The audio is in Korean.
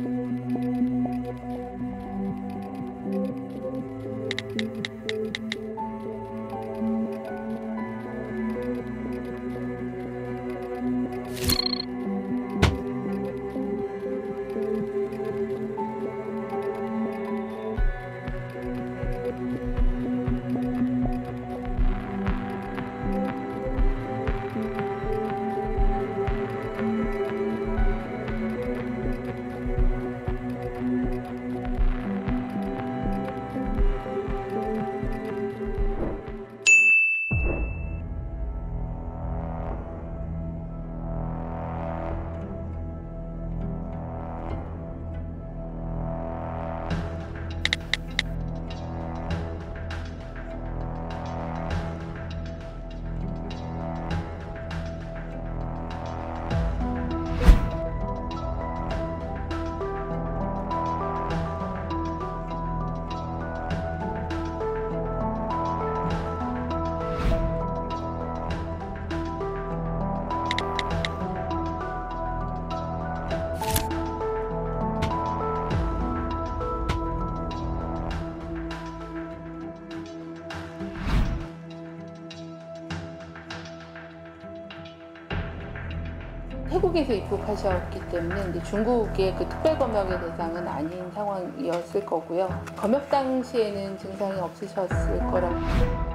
Thank you. 태국에서 입국하셨기 때문에 중국의 그 특별 검역의 대상은 아닌 상황이었을 거고요. 검역 당시에는 증상이 없으셨을 거라고.